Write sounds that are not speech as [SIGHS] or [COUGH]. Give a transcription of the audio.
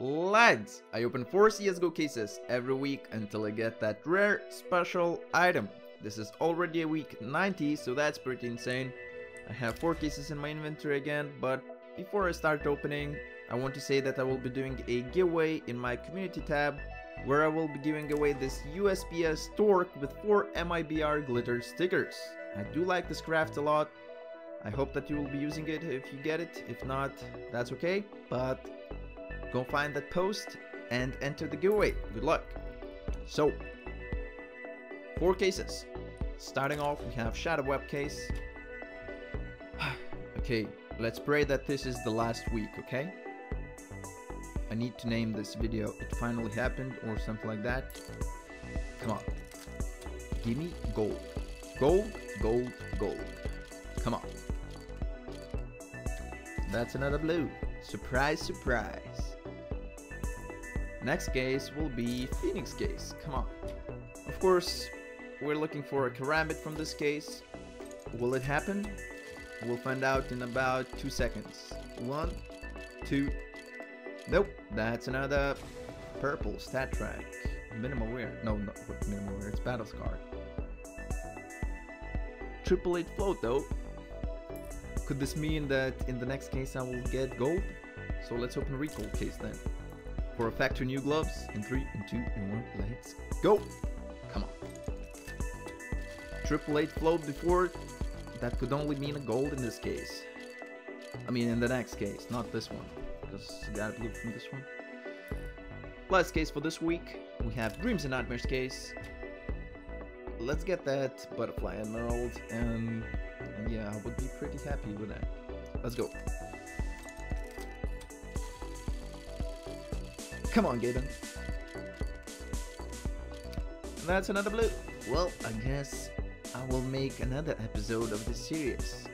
Lads, I open 4 CSGO cases every week until I get that rare special item. This is already a week 90, so that's pretty insane. I have 4 cases in my inventory again, but before I start opening, I want to say that I will be doing a giveaway in my community tab where I will be giving away this USPS Torque with 4 MIBR glitter stickers. I do like this craft a lot. I hope that you will be using it if you get it. If not, that's okay. But Go find that post and enter the giveaway. Good luck. So, four cases. Starting off, we have Shattered Web case. [SIGHS] okay, let's pray that this is the last week, okay? I need to name this video It Finally Happened or something like that. Come on. Give me gold. Gold, gold, gold. Come on. That's another blue. Surprise, surprise. Next case will be Phoenix case, come on. Of course, we're looking for a Karambit from this case. Will it happen? We'll find out in about two seconds. One, two, nope, that's another purple StatTrak. Minimal wear, no, not minimal wear, it's battle scar. Triple eight float though. Could this mean that in the next case I will get gold? So let's open Recoil case then for a factory new gloves in three, in two, in one. Let's go. Come on. Triple eight float before. That could only mean a gold in this case. I mean, in the next case, not this one, because I got blue from this one. Last case for this week, we have Dreams and Nightmares case. Let's get that Butterfly Emerald, and, and yeah, I would be pretty happy with that. Let's go. Come on, Gaben. That's another blue. Well, I guess I will make another episode of this series.